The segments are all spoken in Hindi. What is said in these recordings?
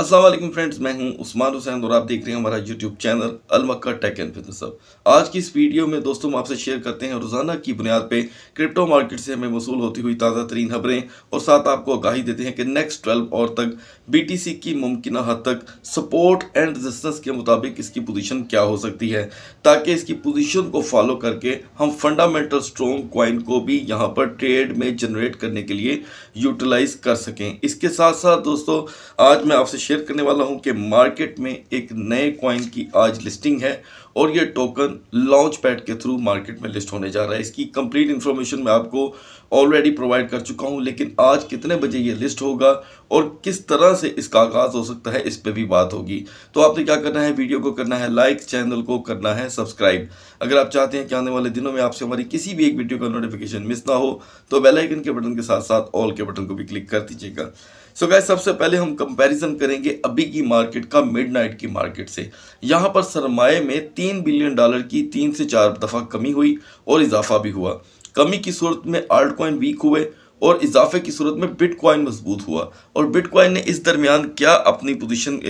वालेकुम फ्रेंड्स, मैं हूँ उस्मान हुसैन और आप देख रहे हैं हमारा YouTube channel Almakka tech and fitness अब आज की इस वीडियो में दोस्तों हम आपसे शेयर करते हैं रोज़ाना की बुनियाद पे क्रिप्टो मार्केट से हमें वसूल होती हुई ताज़ा तरीन खबरें और साथ आपको आगाही देते हैं कि नेक्स्ट ट्वेल्व और तक बीटीसी की मुमकिन हद तक सपोर्ट एंड रजिस्टेंस के मुताबिक इसकी पोजीशन क्या हो सकती है? ताकि इसकी पोजीशन को फॉलो करके हम फंडामेंटल स्ट्रॉन्ग क्वाइन को भी यहाँ पर ट्रेड में जनरेट करने के लिए यूटिलाइज कर सकें। इसके साथ साथ दोस्तों, आज मैं आपसे शेयर करने वाला हूँ कि मार्केट में एक नए कॉइन की आज लिस्टिंग है। और ये टोकन लॉन्च पैड के थ्रू मार्केट में लिस्ट होने जा रहा है। इसकी कंप्लीट इन्फॉर्मेशन मैं आपको ऑलरेडी प्रोवाइड कर चुका हूँ, लेकिन आज कितने बजे ये लिस्ट होगा और किस तरह से इसका आगाज़ हो सकता है, इस पर भी बात होगी। तो आपने क्या करना है वीडियो को करना है लाइक चैनल को करना है सब्सक्राइब अगर आप चाहते हैं कि आने वाले दिनों में आपसे हमारी किसी भी एक वीडियो का नोटिफिकेशन मिस ना हो तो बेलाइकन के बटन के साथ साथ ऑल के बटन को भी क्लिक कर दीजिएगा। सो गैस सबसे पहले हम कंपैरिजन करेंगे अभी की मार्केट का मिडनाइट की मार्केट से। यहाँ पर सरमाए में तीन बिलियन डॉलर की तीन से चार दफ़ा कमी हुई और इजाफा भी हुआ। कमी की सूरत में आल्ट कॉइन वीक हुए और इजाफे की सूरत में बिटकॉइन मज़बूत हुआ। और बिटकॉइन ने इस दरमियान क्या अपनी पोजीशन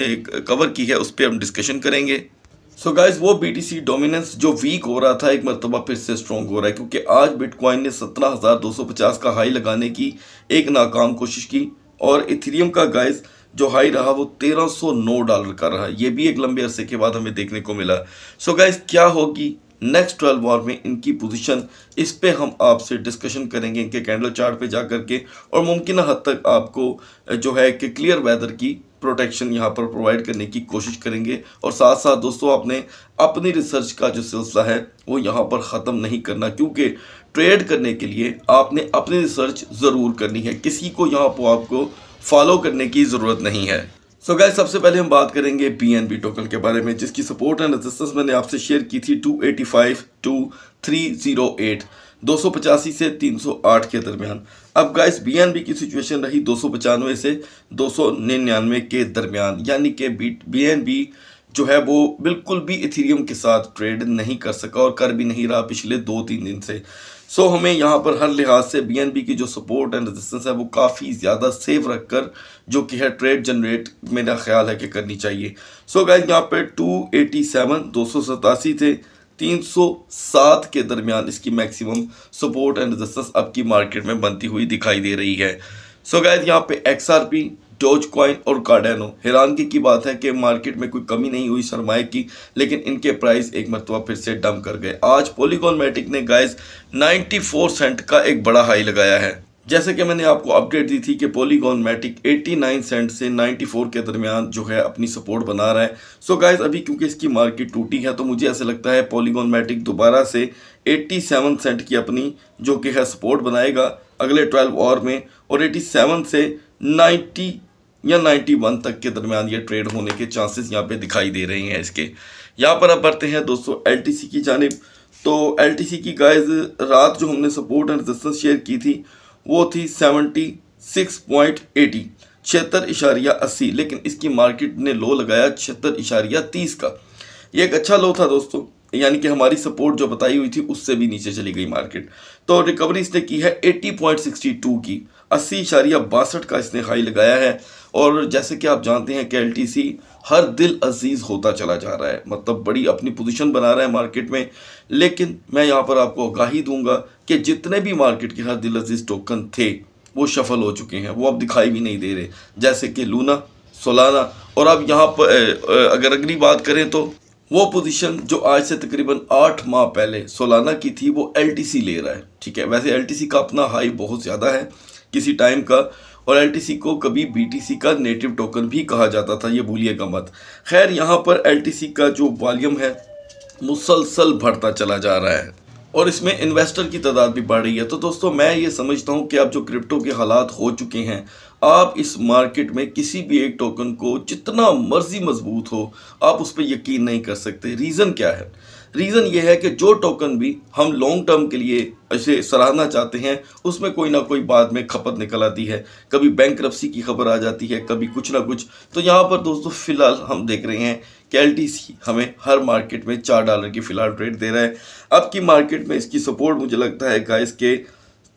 कवर की है उस पर हम डिस्कशन करेंगे। सो so गाइज़ वो बीटीसी डोमिनेंस जो वीक हो रहा था, एक मरतबा फिर से स्ट्रॉन्ग हो रहा है, क्योंकि आज बिटकॉइन ने सत्रह हज़ार दो सौ पचास का हाई लगाने की एक नाकाम कोशिश की। और इथेरियम का गाइस जो हाई रहा वो 1309 डॉलर का रहा। ये भी एक लंबे अरसे के बाद हमें देखने को मिला। सो so गाइस क्या होगी? नेक्स्ट ट्वेल्व आवर में इनकी पोजीशन इस पे हम आपसे डिस्कशन करेंगे इनके कैंडल चार्ट पे जा करके और मुमकिन हद तक आपको जो है कि क्लियर वेदर की प्रोटेक्शन यहाँ पर प्रोवाइड करने की कोशिश करेंगे। और साथ साथ दोस्तों, आपने अपनी रिसर्च का जो सिलसिला है, वो यहाँ पर ख़त्म नहीं करना, क्योंकि ट्रेड करने के लिए आपने अपनी रिसर्च ज़रूर करनी है। किसी को यहाँ पर आपको फॉलो करने की ज़रूरत नहीं है। सो so गैस सबसे पहले हम बात करेंगे बी टोकन के बारे में, जिसकी सपोर्ट एंड रेजिस्टेंस मैंने आपसे शेयर की थी 285 टू 308 285 से 308 के दरमियान। अब गाइस बी एन बी की सिचुएशन रही दो सौ पचानवे से दो सौ निन्यानवे के दरमियान। यानी कि बी जो है वो बिल्कुल भी इथीरियम के साथ ट्रेड नहीं कर सका और कर भी नहीं रहा पिछले दो तीन दिन से। सो so, हमें यहाँ पर हर लिहाज से बीएनबी की जो सपोर्ट एंड रेजिस्टेंस है वो काफ़ी ज़्यादा सेफ़ रखकर जो कि है ट्रेड जनरेट मेरा ख्याल है कि करनी चाहिए। सो गाइज़ यहाँ पर टू एटी सेवन दो सौ सतासी थे। 307 के दरमियान इसकी मैक्सिमम सपोर्ट एंड रेजिस्टेंस अब की मार्केट में बनती हुई दिखाई दे रही है। सो गाइज़ यहाँ पे एक्सआरपी डोज कॉइन और कार्डेनो हैरानगी की बात है कि मार्केट में कोई कमी नहीं हुई सरमाए की, लेकिन इनके प्राइस एक मरतबा फिर से डम कर गए। आज पोलीगॉन मैटिक ने गाइस 94 सेंट का एक बड़ा हाई लगाया है। जैसे कि मैंने आपको अपडेट दी थी कि पोलीगॉन मैटिक 89 सेंट से 94 के दरमियान जो है अपनी सपोर्ट बना रहा है। सो so गाइस अभी क्योंकि इसकी मार्केट टूटी है तो मुझे ऐसा लगता है पोलीगॉन मैटिक दोबारा से 87 सेंट की अपनी जो कि है सपोर्ट बनाएगा अगले 12 आवर में, और 87 से 90 या 91 तक के दरमियान ये ट्रेड होने के चांसेस यहाँ पे दिखाई दे रहे हैं इसके। यहाँ पर अब बढ़ते हैं दोस्तों एलटीसी की जानब। तो एलटीसी की गाइज़ रात जो हमने सपोर्ट एंड रेजिस्टेंस शेयर की थी, वो थी सेवेंटी सिक्स पॉइंट एटी छिहत्तर इशारिया अस्सी, लेकिन इसकी मार्केट ने लो लगाया छिहत्तर इशारिया तीस का। ये एक अच्छा लो था दोस्तों, यानी कि हमारी सपोर्ट जो बताई हुई थी, उससे भी नीचे चली गई मार्केट तो रिकवरी इसने की है 80.62 की, अस्सी इशारिया बासठ का इसने हाई लगाया है। और जैसे कि आप जानते हैं कि एल हर दिल अज़ीज़ होता चला जा रहा है। मतलब बड़ी अपनी पोजीशन बना रहा है मार्केट में। लेकिन मैं यहाँ पर आपको आगाही दूँगा कि जितने भी मार्केट के हर दिल अज़ीज़ टोकन थे, वो सफल हो चुके हैं। वो अब दिखाई भी नहीं दे रहे। जैसे कि लूना सोलाना और अब यहाँ पर अगर अगली बात करें तो वो पोजीशन जो आज से तकरीबन आठ माह पहले सोलाना की थी, वो एलटीसी ले रहा है। ठीक है? वैसे एलटीसी का अपना हाई बहुत ज़्यादा है। किसी टाइम का और LTC को कभी BTC का नेटिव टोकन भी कहा जाता था, ये भूलिएगा मत। खैर, यहाँ पर LTC का जो वॉल्यूम है, मुसलसल बढ़ता चला जा रहा है। और इसमें इन्वेस्टर की तादाद भी बढ़ रही है। तो दोस्तों, मैं ये समझता हूँ कि अब जो क्रिप्टो के हालात हो चुके हैं, आप इस मार्केट में किसी भी एक टोकन को जितना मर्ज़ी मज़बूत हो, आप उस पर यकीन नहीं कर सकते। रीज़न क्या है? रीज़न ये है कि जो टोकन भी हम लॉन्ग टर्म के लिए ऐसे सराहना चाहते हैं, उसमें कोई ना कोई बाद में खपत निकल आती है। कभी बैंक की खबर आ जाती है, कभी कुछ ना कुछ। तो यहाँ पर दोस्तों, फ़िलहाल हम देख रहे हैं कि एल हमें हर मार्केट में चार डॉलर की फ़िलहाल रेट दे रहा है। अब की मार्केट में इसकी सपोर्ट मुझे लगता है गाइस के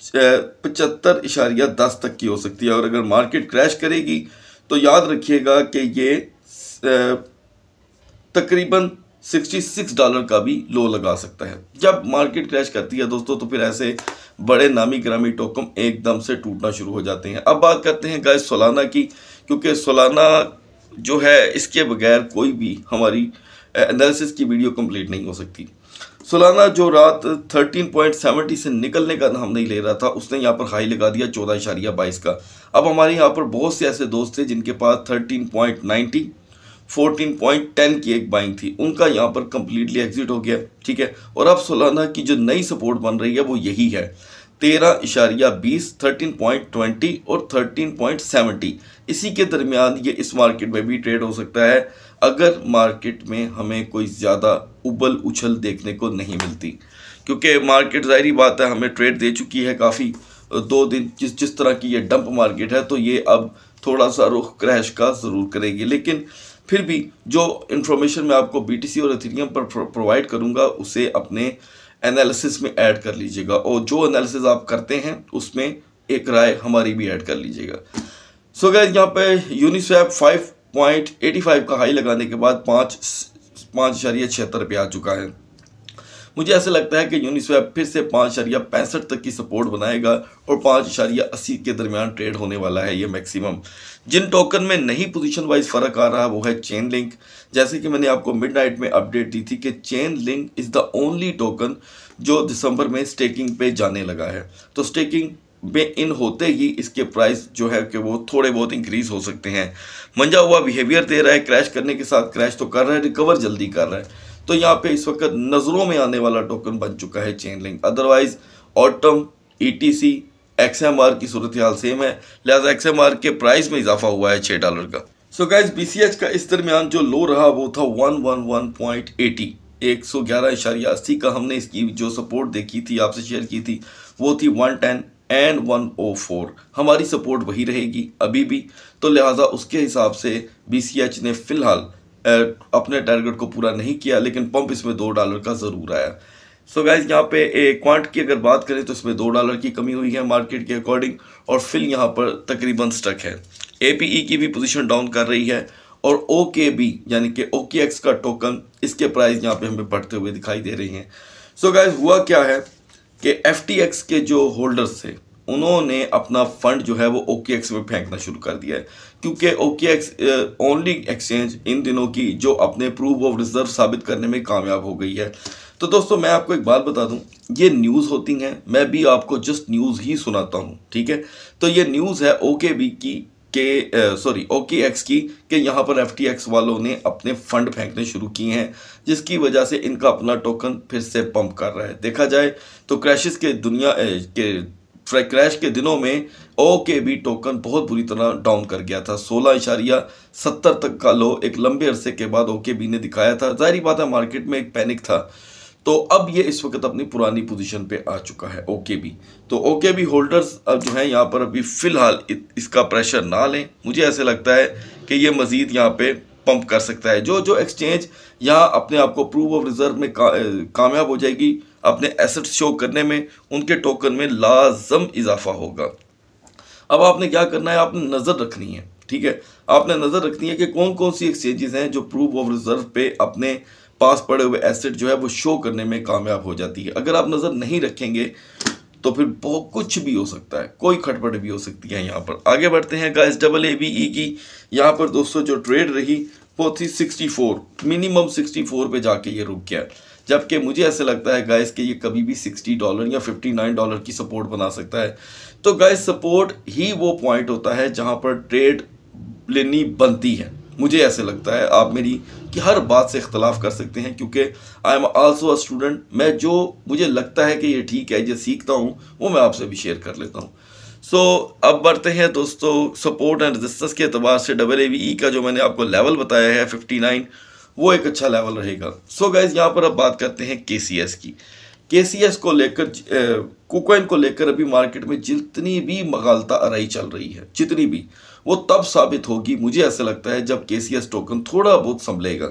पचहत्तर इशारिया दस तक की हो सकती है। और अगर मार्केट क्रैश करेगी तो याद रखिएगा कि ये तकरीबन 66 डॉलर का भी लो लगा सकता है। जब मार्केट क्रैश करती है दोस्तों तो फिर ऐसे बड़े नामी ग्रामी टोकम एकदम से टूटना शुरू हो जाते हैं। अब बात करते हैं गाय सोलाना की, क्योंकि सोलाना जो है, इसके बगैर कोई भी हमारी एनालिसिस की वीडियो कंप्लीट नहीं हो सकती। सोलाना जो रात 13.70 से निकलने का नाम नहीं ले रहा था, उसने यहाँ पर हाई लगा दिया चौदह इशारिया बाईस का। अब हमारे यहाँ पर बहुत से ऐसे दोस्त थे जिनके पास 13.90 14.10 की एक बाइंग थी। उनका यहाँ पर कंप्लीटली एग्जिट हो गया, ठीक है? और अब सोलाना की जो नई सपोर्ट बन रही है, वो यही है। तेरह इशारिया बीस थर्टीन पॉइंट ट्वेंटी और थर्टीन पॉइंट सेवेंटी इसी के दरमियान ये इस मार्केट में भी ट्रेड हो सकता है, अगर मार्केट में हमें कोई ज़्यादा उबल उछल देखने को नहीं मिलती। क्योंकि मार्केट ज़ाहरी बात है, हमें ट्रेड दे चुकी है काफ़ी, दो दिन, जिस जिस तरह की ये डंप मार्केट है तो ये अब थोड़ा सा रुख क्रैश का ज़रूर करेगी। लेकिन फिर भी जो इन्फॉर्मेशन मैं आपको बीटीसी और एथीरियम पर प्रोवाइड करूँगा, उसे अपने एनालिसिस में ऐड कर लीजिएगा। और जो एनालिसिस आप करते हैं, उसमें एक राय हमारी भी ऐड कर लीजिएगा। सो गैस यहाँ पे Uniswap five point eighty five का हाई लगाने के बाद पाँच पाँच इशारिया छिहत्तर पे आ चुका है। मुझे ऐसा लगता है कि यूनिस्वैप फिर से पाँच इशारिया पैंसठ तक की सपोर्ट बनाएगा और पाँच इशारिया अस्सी के दरमियान ट्रेड होने वाला है ये मैक्सिमम जिन टोकन में नहीं पोजीशन वाइज फ़र्क आ रहा, वो है चेन लिंक जैसे कि मैंने आपको मिडनाइट में अपडेट दी थी कि Chainlink is the only token जो दिसंबर में स्टेकिंग पे जाने लगा है। तो स्टेकिंग में इन होते ही इसके प्राइस जो है कि वो थोड़े बहुत इंक्रीज हो सकते हैं। मंजा हुआ बिहेवियर दे रहा है क्रैश करने के साथ क्रैश तो कर रहा है रिकवर जल्दी कर रहा है। तो यहाँ पे इस वक्त नज़रों में आने वाला टोकन बन चुका है चेन लिंक अदरवाइज़ ऑटम ई टी सी की सूरत हाल सेम है। लिहाजा एक्स एम आर के प्राइस में इजाफा हुआ है छः डॉलर का। So guys B C H का इस दरमियान जो लो रहा, वो था one one one point eighty एक सौ ग्यारह इशारिया अस्सी का हमने इसकी जो सपोर्ट देखी थी, आपसे शेयर की थी, वो थी one ten and one O four हमारी सपोर्ट वही रहेगी अभी भी। तो लिहाजा उसके हिसाब से बी सी एच ने फ़िलहाल अपने टारगेट को पूरा नहीं किया, लेकिन पंप इसमें दो डॉलर का ज़रूर आया। सो so गाइज़ यहाँ पे क्वांट की अगर बात करें तो इसमें दो डॉलर की कमी हुई है मार्केट के अकॉर्डिंग और फिल यहाँ पर तकरीबन स्टक है। ए e की भी पोजीशन डाउन कर रही है, और ओ के बी यानी कि ओ के एक्स का टोकन इसके प्राइस यहाँ पे हमें बढ़ते हुए दिखाई दे रही हैं। सो so गाइज़ हुआ क्या है कि एफटीएक्स के जो होल्डर्स थे, उन्होंने अपना फंड जो है वो ओके एक्स में फेंकना शुरू कर दिया है। क्योंकि ओके ओनली एक्सचेंज इन दिनों की जो अपने प्रूफ ऑफ़ रिज़र्व साबित करने में कामयाब हो गई है। तो दोस्तों, मैं आपको एक बात बता दूँ, ये न्यूज़ होती हैं, मैं भी आपको जस्ट न्यूज़ ही सुनाता हूँ, ठीक है? तो ये न्यूज़ है ओके बी की के सॉरी ओके एक्स की कि यहाँ पर एफ़ टी एक्स वालों ने अपने फंड फेंकने शुरू किए हैं, जिसकी वजह से इनका अपना टोकन फिर से पंप कर रहा है। देखा जाए तो क्रैशेस के दुनिया के क्रैश के दिनों में ओ के बी टोकन बहुत बुरी तरह डाउन कर गया था। सोलह इशारिया सत्तर तक का लो एक लंबे अरसे के बाद ओ के बी ने दिखाया था। जाहरी बात है मार्केट में एक पैनिक था। तो अब ये इस वक्त अपनी पुरानी पोजीशन पे आ चुका है ओके बी तो ओके बी होल्डर्स अब जो है यहाँ पर अभी फ़िलहाल इसका प्रेशर ना लें। मुझे ऐसे लगता है कि ये मज़ीद यहाँ पे पंप कर सकता है। जो जो एक्सचेंज यहाँ अपने आप को प्रूव ऑफ़ रिज़र्व में का, कामयाब हो जाएगी अपने एसेट्स शो करने में, उनके टोकन में लाजम इजाफा होगा। अब आपने क्या करना है? आपने नज़र रखनी है, ठीक है? आपने नज़र रखनी है कि कौन कौन सी एक्सचेंजेस हैं जो प्रूफ ऑफ़ रिज़र्व पे अपने पास पड़े हुए एसेट जो है, वो शो करने में कामयाब हो जाती है। अगर आप नज़र नहीं रखेंगे तो फिर बहुत कुछ भी हो सकता है। कोई खटपट भी हो सकती है यहाँ पर। आगे बढ़ते हैं guys double A B E की। यहाँ पर दोस्तों, जो ट्रेड रही, वो थी sixty four minimum sixty four पे जाके ये रुक गया। जबकि मुझे ऐसे लगता है गाइस कि ये कभी भी सिक्सटी डॉलर या फिफ्टी नाइन डॉलर की सपोर्ट बना सकता है। तो गाइस सपोर्ट ही वो पॉइंट होता है जहाँ पर ट्रेड लेनी बनती है। मुझे ऐसे लगता है। आप मेरी कि हर बात से इख्तलाफ कर सकते हैं क्योंकि I am also a student मैं जो मुझे लगता है कि ये ठीक है जो सीखता हूँ वो मैं आपसे भी शेयर कर लेता हूँ। सो so, अब बढ़ते हैं दोस्तों सपोर्ट एंड रजिस्टेंस के अतबार से डबल ए वी ई का जो मैंने आपको लेवल बताया है फिफ्टी नाइन वो एक अच्छा लेवल रहेगा। सो गाइज़ यहाँ पर अब बात करते हैं के। की के को लेकर कुकोइन को लेकर अभी मार्केट में जितनी भी मगालता अराई चल रही है, जितनी भी, वो तब साबित होगी, मुझे ऐसा लगता है जब के टोकन थोड़ा बहुत संभलेगा।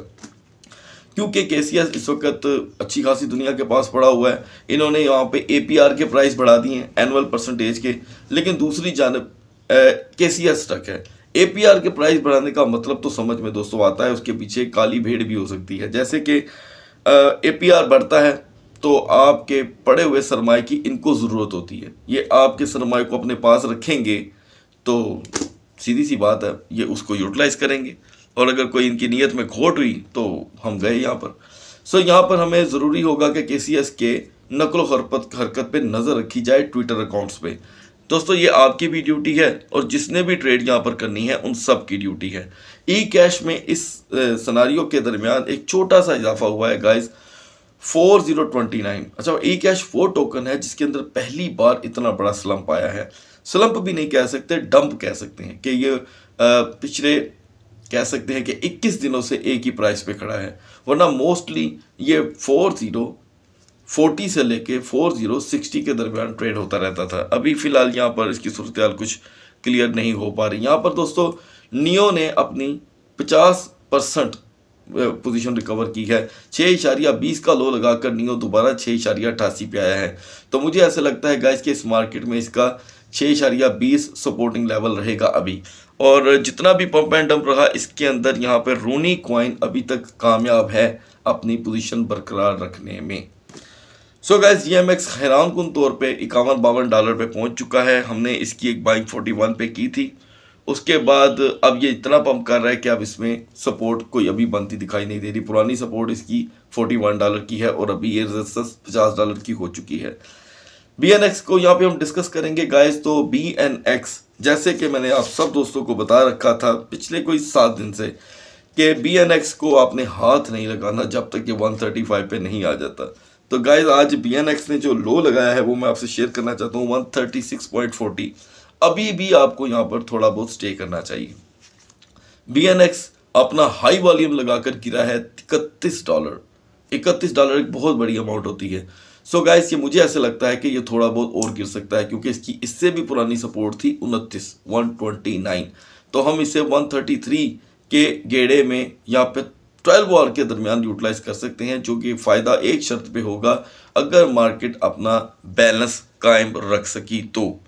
क्योंकि के इस वक्त अच्छी खासी दुनिया के पास पड़ा हुआ है। इन्होंने यहाँ पे ए पी आर के प्राइस बढ़ा दिए हैं एनुअल परसेंटेज के। लेकिन दूसरी जानब के स्टक है। एपीआर के प्राइस बढ़ाने का मतलब तो समझ में दोस्तों आता है, उसके पीछे काली भेड़ भी हो सकती है। जैसे कि एपीआर बढ़ता है तो आपके पड़े हुए सरमाए की इनको ज़रूरत होती है। ये आपके सरमाए को अपने पास रखेंगे तो सीधी सी बात है, ये उसको यूटिलाइज करेंगे। और अगर कोई इनकी नीयत में खोट हुई तो हम गए यहाँ पर। सो यहाँ पर हमें ज़रूरी होगा कि के सी के नकलो हरकत हरकत पे नज़र रखी जाए ट्विटर अकाउंट्स पे। दोस्तों, ये आपकी भी ड्यूटी है और जिसने भी ट्रेड यहाँ पर करनी है, उन सब की ड्यूटी है। ई कैश में इस सनारियों के दरमियान एक छोटा सा इजाफा हुआ है guys four zero twenty nine अच्छा ई कैश वो टोकन है, जिसके अंदर पहली बार इतना बड़ा स्लम्प आया है। स्लम्प भी नहीं कह सकते डंप कह सकते हैं कि ये पिछले कह सकते हैं कि 21 दिनों से एक ही प्राइस पे खड़ा है। वरना मोस्टली ये फोर ज़ीरो फोर्टी से लेके फोर ज़ीरो सिक्सटी के दरमियान ट्रेड होता रहता था। अभी फ़िलहाल यहाँ पर इसकी सूरत कुछ क्लियर नहीं हो पा रही। यहाँ पर दोस्तों, नियो ने अपनी पचास परसेंट पोजीशन रिकवर की है। छः इशारिया बीस का लो लगाकर नियो दोबारा छः इशारिया अठासी पे आया है। तो मुझे ऐसा लगता है गाइस कि इस मार्केट में इसका छः इशारिया बीस सपोर्टिंग लेवल रहेगा अभी। और जितना भी पंप एंड डंप रहा, इसके अंदर यहाँ पर रूनी क्वाइन अभी तक कामयाब है अपनी पोजीशन बरकरार रखने में। So guys G M X हैरान कन तौर पे इक्यावन बावन डॉलर पे पहुँच चुका है। हमने इसकी एक बाइंग फोर्टी वन पे की थी। उसके बाद अब ये इतना पंप कर रहा है कि अब इसमें सपोर्ट कोई अभी बनती दिखाई नहीं दे रही। पुरानी सपोर्ट इसकी फोर्टी वन डॉलर की है और अभी ये रेजिस्टेंस पचास डॉलर की हो चुकी है। बी एन एक्स को यहाँ पे हम डिस्कस करेंगे गाइस तो बी एन एक्स जैसे कि मैंने आप सब दोस्तों को बता रखा था पिछले कोई सात दिन से कि बी एन एक्स को आपने हाथ नहीं लगाना जब तक ये फाइव पे नहीं आ जाता। तो गाइज़ आज एक्स ने जो लो लगाया है, वो मैं आपसे शेयर करना चाहता हूँ one thirty six point forty अभी भी आपको यहाँ पर थोड़ा बहुत स्टे करना चाहिए। एक्स अपना हाई वॉल्यूम लगाकर गिरा है इकतीस डॉलर इकतीस डॉलर एक बहुत बड़ी अमाउंट होती है। सो so गाइस ये मुझे ऐसे लगता है कि ये थोड़ा बहुत और गिर सकता है, क्योंकि इसकी इससे भी पुरानी सपोर्ट थी उनतीस वन ट्वेंटी नाइन तो हम इसे वन थर्टी थ्री के गेड़े में यहाँ पे ट्वेल्व आवर के दरमियान यूटिलाइज कर सकते हैं, जो कि फ़ायदा एक शर्त पे होगा, अगर मार्केट अपना बैलेंस कायम रख सकी तो।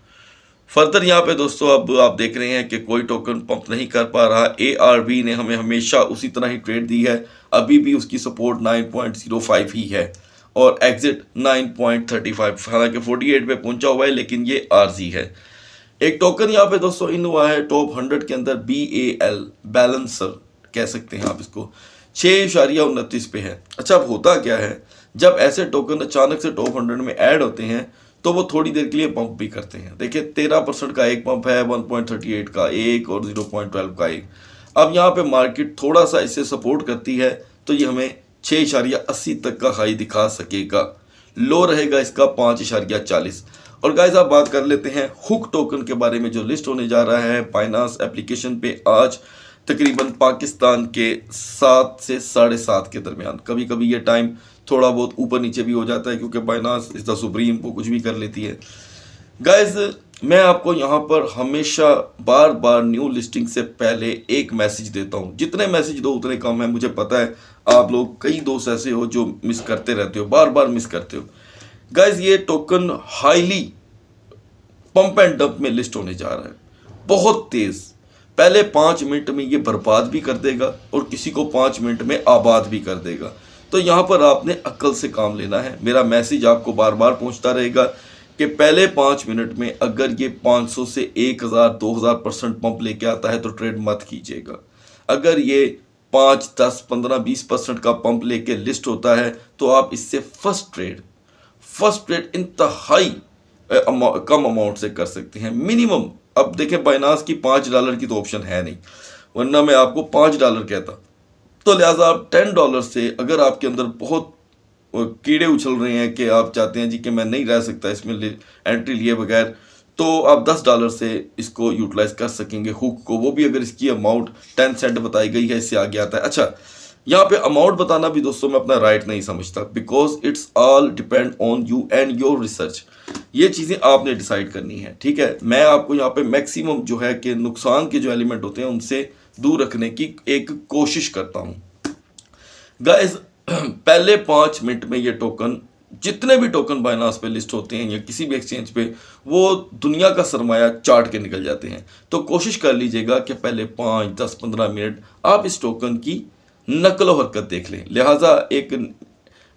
फर्दर यहाँ पे दोस्तों, अब आप देख रहे हैं कि कोई टोकन पंप नहीं कर पा रहा। ए आर बी ने हमें हमेशा उसी तरह ही ट्रेड दी है। अभी भी उसकी support nine point zero five ही है और एग्जिट 9.35 हालाँकि 48 पे पहुँचा हुआ है, लेकिन ये आरजी है। एक टोकन यहाँ पे दोस्तों इन हुआ है, टॉप 100 के अंदर बी ए एल बैलेंसर कह सकते हैं आप इसको। छः इशारिया उनतीस पे है। अच्छा अब होता क्या है? जब ऐसे टोकन अचानक से टॉप हंड्रेड में ऐड होते हैं तो वो थोड़ी देर के लिए पंप भी करते हैं। देखिए, तेरह परसेंट का एक पंप है वन पॉइंट थर्टी एट का एक और ज़ीरो पॉइंट ट्वेल्व का एक। अब यहाँ पे मार्केट थोड़ा सा इसे सपोर्ट करती है तो ये हमें छः इशारिया अस्सी तक का हाई दिखा सकेगा। लो रहेगा इसका पाँच इशारिया चालीस। और गाइज़ आप बात कर लेते हैं हुक टोकन के बारे में जो लिस्ट होने जा रहा है बाइनास एप्लीकेशन पे आज। तकरीबन पाकिस्तान के सात से साढ़े सात के दरमियान। कभी कभी ये टाइम थोड़ा बहुत ऊपर नीचे भी हो जाता है, क्योंकि बाइनास इस द सुप्रीम वो कुछ भी कर लेती है। गाइज़ मैं आपको यहाँ पर हमेशा बार बार न्यू लिस्टिंग से पहले एक मैसेज देता हूँ। जितने मैसेज दो, उतने कम है। मुझे पता है आप लोग, कई दोस्त ऐसे हो जो मिस करते रहते हो बार बार मिस करते हो। गाइज़ ये token highly pump and dump में लिस्ट होने जा रहा है। बहुत तेज। पहले पाँच मिनट में ये बर्बाद भी कर देगा और किसी को पाँच मिनट में आबाद भी कर देगा। तो यहाँ पर आपने अक्ल से काम लेना है। मेरा मैसेज आपको बार बार पहुँचता रहेगा कि पहले पाँच मिनट में अगर ये 500 से 1000 2000 परसेंट पंप लेके आता है तो ट्रेड मत कीजिएगा। अगर ये पाँच, दस, पंद्रह, बीस परसेंट का पंप लेके लिस्ट होता है तो आप इससे फ़र्स्ट ट्रेड फ़र्स्ट ट्रेड इंतहाई कम अमाउंट से कर सकते हैं। मिनिमम अब देखें बाइनास की पाँच डॉलर की तो ऑप्शन है नहीं। वरना मैं आपको पाँच डॉलर कहता। तो लिहाजा आप टेन डॉलर से अगर आपके अंदर बहुत कीड़े उछल रहे हैं कि आप चाहते हैं जी कि मैं नहीं रह सकता इसमें एंट्री लिए बगैर तो आप 10 डॉलर से इसको यूटिलाइज कर सकेंगे। हुक को, वो भी अगर इसकी अमाउंट टेन सेंट बताई गई है, इससे आगे आता है। अच्छा यहाँ पे अमाउंट बताना भी दोस्तों मैं अपना राइट नहीं समझता because it's all depend on you and your research ये चीज़ें आपने डिसाइड करनी है, ठीक है? मैं आपको यहाँ पे मैक्सिमम जो है कि नुकसान के जो एलिमेंट होते हैं, उनसे दूर रखने की एक कोशिश करता हूँ। गाइज़ पहले पाँच मिनट में ये टोकन जितने भी टोकन बाइनास पे लिस्ट होते हैं या किसी भी एक्सचेंज पे, वो दुनिया का सरमाया चाट के निकल जाते हैं। तो कोशिश कर लीजिएगा कि पहले पाँच, दस, पंद्रह मिनट आप इस टोकन की नकल हरकत देख लें। लिहाजा एक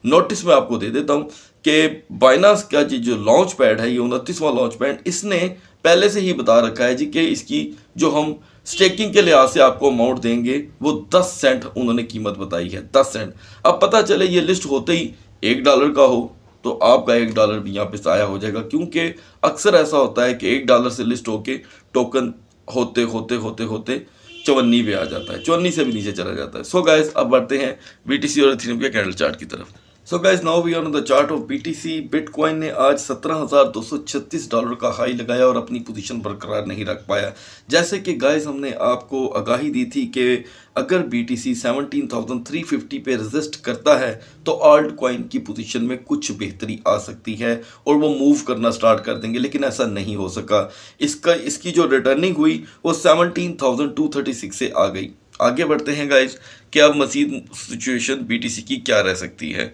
नोटिस मैं आपको दे देता हूँ कि बाइनास का जी जो लॉन्च पैड है, ये उनतीसवां लॉन्च पैड इसने पहले से ही बता रखा है जी कि इसकी जो हम स्टेकिंग के लिहाज से आपको अमाउंट देंगे, वो दस सेंट उन्होंने कीमत बताई है, दस सेंट अब पता चले ये लिस्ट होते ही एक डॉलर का हो तो आपका एक डॉलर भी यहाँ पे ज़ाया हो जाएगा, क्योंकि अक्सर ऐसा होता है कि एक डॉलर से लिस्ट होके टोकन होते होते होते होते चवन्नी पे आ जाता है, चवन्नी से भी नीचे चला जाता है। सो so गाइस अब बढ़ते हैं बीटीसी और इथेरियम के कैंडल चार्ट की तरफ़। So guys now we on the chart of BTC bitcoin ने आज 17,236 डॉलर का हाई लगाया और अपनी पोजीशन बरकरार नहीं रख पाया। जैसे कि गाइज़ हमने आपको आगाही दी थी कि अगर बीटीसी 17,350 पे रजिस्ट करता है तो आल्ट कॉइन की पोजीशन में कुछ बेहतरी आ सकती है और वो मूव करना स्टार्ट कर देंगे लेकिन ऐसा नहीं हो सका। इसका इसकी जो रिटर्निंग हुई वो 17,236 से आ गई। आगे बढ़ते हैं गाइज़ कि अब मजीद सिचुएशन बीटीसी की क्या रह सकती है।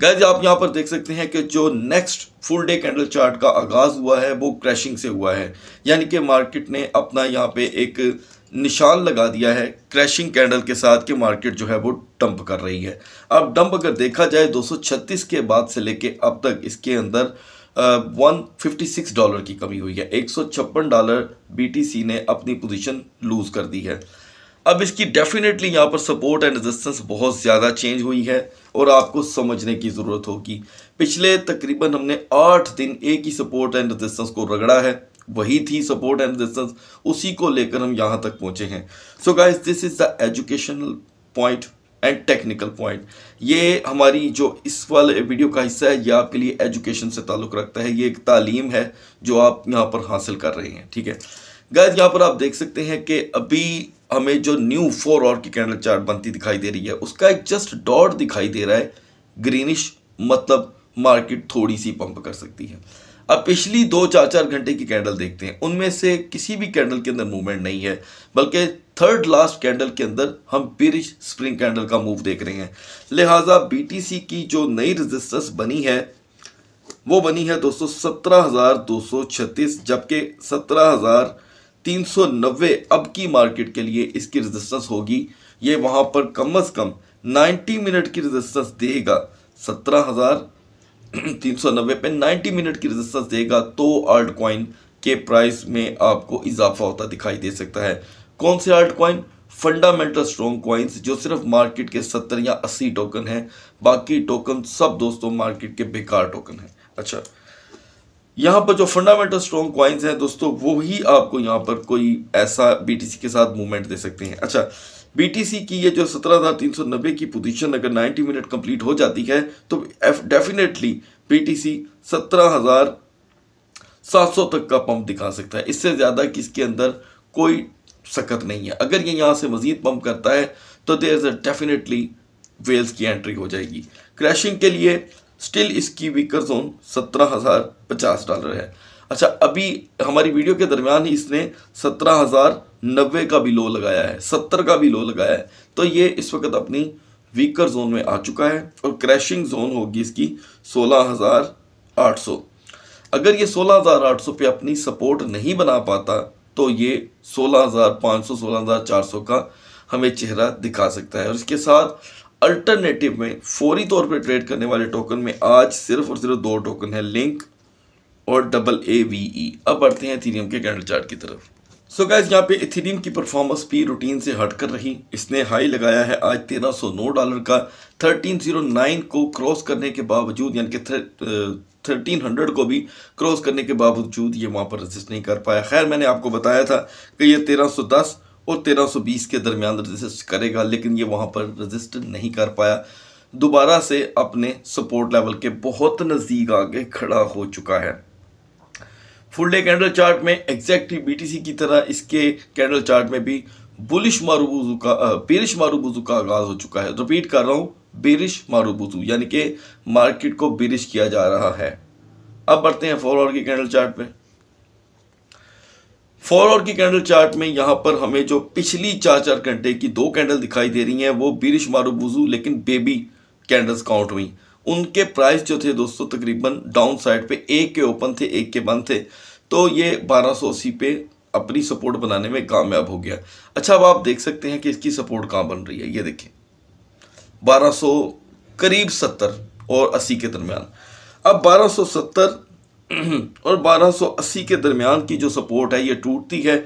गैज आप यहाँ पर देख सकते हैं कि जो next full day candle chart का आगाज़ हुआ है, वो क्रैशिंग से हुआ है। यानी कि मार्केट ने अपना यहाँ पे एक निशान लगा दिया है क्रैशिंग कैंडल के साथ कि मार्केट जो है वो डंप कर रही है। अब डंप अगर देखा जाए 236 के बाद से लेके अब तक इसके अंदर वन फिफ्टी सिक्स डॉलर की कमी हुई है। एक सौ छप्पन डॉलर BTC ने अपनी पोजीशन लूज़ कर दी है। अब इसकी डेफिनेटली यहाँ पर सपोर्ट एंड रेजिस्टेंस बहुत ज़्यादा चेंज हुई है और आपको समझने की ज़रूरत होगी। पिछले तकरीबन हमने आठ दिन एक ही सपोर्ट एंड रेजिस्टेंस को रगड़ा है। वही थी सपोर्ट एंड रेजिस्टेंस उसी को लेकर हम यहाँ तक पहुँचे हैं। So guys this is the educational point and technical point ये हमारी जो इस वाले वीडियो का हिस्सा है, ये आपके लिए एजुकेशन से ताल्लुक़ रखता है। ये एक तालीम है जो आप यहाँ पर हासिल कर रहे हैं, ठीक है? गैस यहाँ पर आप देख सकते हैं कि अभी हमें जो न्यू फोर और की कैंडल चार्ट बनती दिखाई दे रही है, उसका एक जस्ट डॉट दिखाई दे रहा है। ग्रीनिश मतलब मार्केट थोड़ी सी पंप कर सकती है। अब पिछली दो चार चार घंटे की कैंडल देखते हैं। उनमें से किसी भी कैंडल के अंदर मूवमेंट नहीं है, बल्कि थर्ड लास्ट कैंडल के अंदर हम बिरिश स्प्रिंग कैंडल का मूव देख रहे हैं। लिहाजा बीटीसी की जो नई रेजिस्टेंस बनी है, वो बनी है दोस्तों सत्रह हज़ार दो सौ छत्तीस, जबकि सत्रह हज़ार 390 अब की मार्केट के लिए इसकी रेजिस्टेंस होगी। ये वहाँ पर कम अज़ कम 90 मिनट की रेजिस्टेंस देगा। सत्रह हज़ार तीन सौ नब्बे पे 90 मिनट की रेजिस्टेंस देगा तो आल्ट कॉइन के प्राइस में आपको इजाफा होता दिखाई दे सकता है। कौन से altcoin fundamental strong coins जो सिर्फ़ मार्केट के सत्तर या अस्सी टोकन हैं। बाकी टोकन सब दोस्तों मार्केट के बेकार टोकन हैं। अच्छा यहाँ पर जो फंडामेंटल स्ट्रॉन्ग क्वाइंस हैं दोस्तों, वो ही आपको यहाँ पर कोई ऐसा बीटीसी के साथ मूवमेंट दे सकते हैं। अच्छा बीटीसी की ये जो सत्रह हज़ार तीन सौ नब्बे की पोजीशन अगर 90 मिनट कंप्लीट हो जाती है तो डेफिनेटली बीटीसी सत्रह हज़ार सात सौ तक का पंप दिखा सकता है। इससे ज़्यादा किसके अंदर कोई सकत नहीं है। अगर ये यहाँ से मज़ीद पंप करता है तो देर इज़ डेफिनेटली वेल्स की एंट्री हो जाएगी। क्रैशिंग के लिए स्टिल इसकी वीकर जोन सत्रह हज़ार पचास डॉलर है। अच्छा अभी हमारी वीडियो के दरमियान ही इसने सत्रह हज़ार नब्बे का भी लो लगाया है, सत्तर का भी लो लगाया है। तो ये इस वक्त अपनी वीकर जोन में आ चुका है और क्रैशिंग जोन होगी इसकी सोलह हज़ार आठ सौ। अगर ये सोलह हज़ार आठ सौ पे अपनी सपोर्ट नहीं बना पाता तो ये सोलह हज़ार पाँच सौ, सोलह हज़ार चार सौ का हमें चेहरा दिखा सकता है। और इसके साथ अल्टरनेटिव में फौरी तौर पे ट्रेड करने वाले टोकन में आज सिर्फ़ और सिर्फ़ दो टोकन है लिंक और डबल ए वी ई अब बढ़ते हैं इथीरियम के कैंडल चार्ट की तरफ़। सो गैस यहाँ पे इथीरियम की परफॉर्मेंस भी रूटीन से हट कर रही। इसने हाई लगाया है आज तेरह सौ नौ डॉलर का। थर्टीन ज़ीरो नाइन को क्रॉस करने के बावजूद, यानी कि थर्टीन हंड्रेड को भी क्रॉस करने के बावजूद ये वहाँ पर रजिस्ट नहीं कर पाया। खैर, मैंने आपको बताया था कि ये तेरह सौ दस और 1320 के दरमियान रजिस्ट करेगा, लेकिन ये वहाँ पर रजिस्ट नहीं कर पाया। दोबारा से अपने सपोर्ट लेवल के बहुत नज़दीक आगे खड़ा हो चुका है। फुल डे कैंडल चार्ट में एग्जैक्टली बीटीसी की तरह इसके कैंडल चार्ट में भी बुलिश मारूबुजू का बेरिश मारूबुजू का आगाज़ हो चुका है। रिपीट कर रहा हूँ बेरिश मारूबुजू यानी कि मार्केट को बेरिश किया जा रहा है। अब बढ़ते हैं आवर की कैंडल चार्ट पे। फोर आवर की कैंडल चार्ट में यहाँ पर हमें जो पिछली चार चार घंटे की दो कैंडल दिखाई दे रही हैं, वो बीरिश मारूबुजू लेकिन बेबी कैंडल्स काउंट हुई। उनके प्राइस जो थे दोस्तों, तकरीबन डाउन साइड पे एक के ओपन थे एक के बंद थे। तो ये 1280 पे अपनी सपोर्ट बनाने में कामयाब हो गया। अच्छा अब आप देख सकते हैं कि इसकी सपोर्ट कहाँ बन रही है। ये देखें। 1200 करीब 70 और 80 के दरमियान। अब 1270 और 1280 के दरमियान की जो सपोर्ट है, ये टूटती है।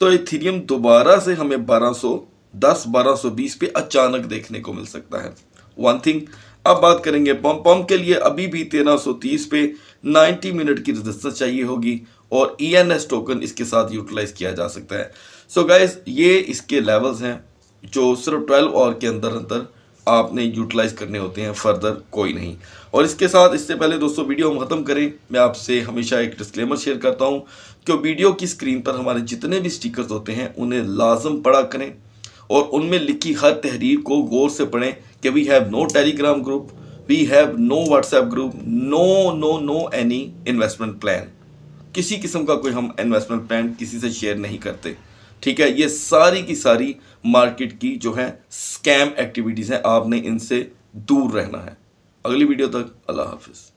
तो इथीरियम दोबारा से हमें 1210 1220 पे अचानक देखने को मिल सकता है। वन थिंग अब बात करेंगे पम्प पम्प के लिए अभी भी 1330 पे 90 मिनट की रजिस्टेंस चाहिए होगी और ई एन एस टोकन इसके साथ यूटिलाइज किया जा सकता है। सो so गाइज़ ये इसके लेवल्स हैं, जो सिर्फ़ 12 आवर के अंदर अंदर आपने यूटिलाइज करने होते हैं फर्दर कोई नहीं। और इसके साथ, इससे पहले दोस्तों वीडियो हम ख़त्म करें। मैं आपसे हमेशा एक डिस्क्लेमर शेयर करता हूँ कि वीडियो की स्क्रीन पर हमारे जितने भी स्टिकर्स होते हैं, उन्हें लाजम पढ़ा करें और उनमें लिखी हर तहरीर को गौर से पढ़ें कि we have no Telegram group we have no WhatsApp group no no no any investment plan किसी किस्म का कोई हम इन्वेस्टमेंट प्लान किसी से शेयर नहीं करते। ठीक है? ये सारी की सारी मार्केट की जो है स्कैम एक्टिविटीज़ हैं, आपने इनसे दूर रहना है। अगली वीडियो तक अल्लाह हाफिज़।